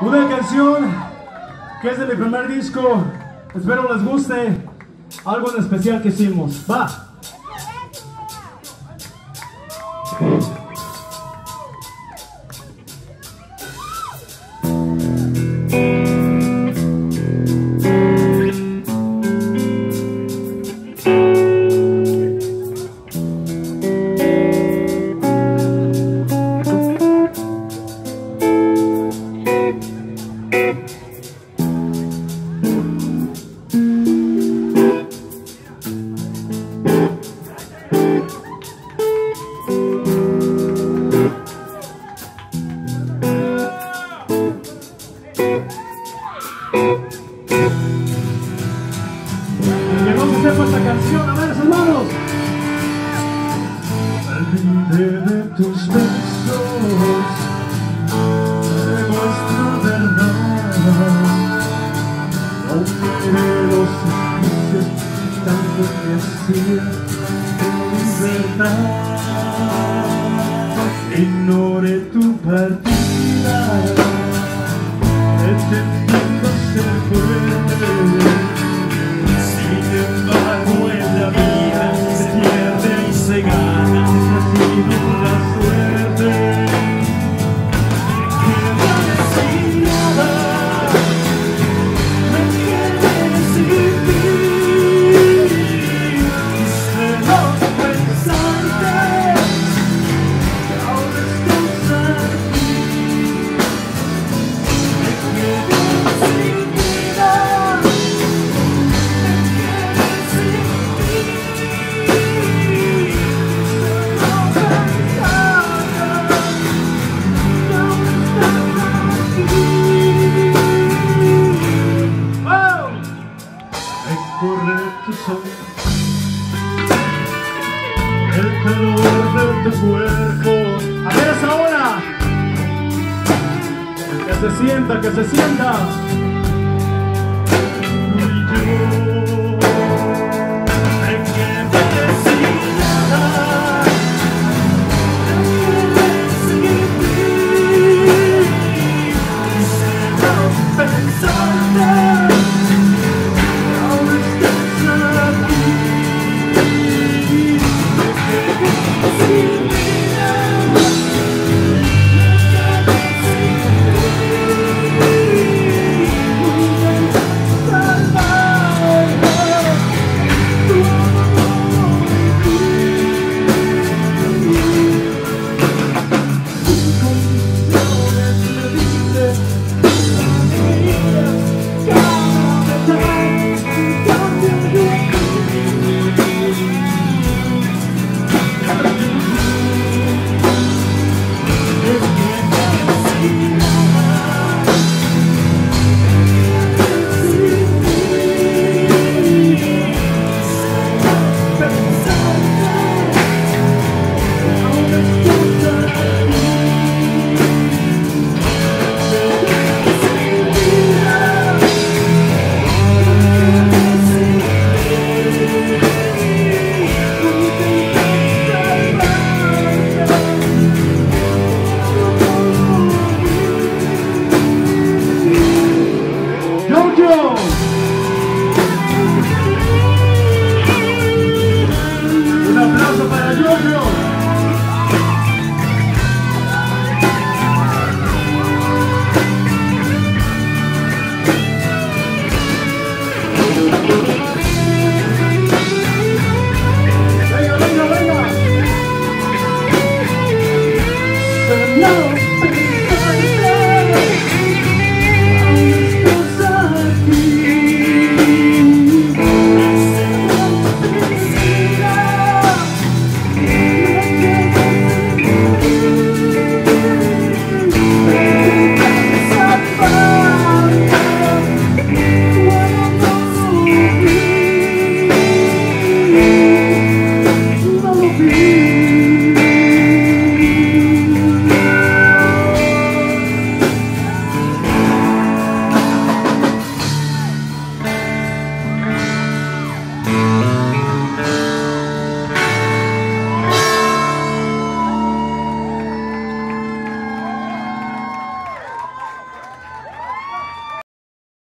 Una canción que es de mi primer disco. Espero les guste. Algo en especial que hicimos. Va. Que se sepa esta canción, a ver, sus manos. Olvidé de tus besos, de nuestra verdad. El calor de tu cuerpo. A ver esa hora Que se sienta, que se sienta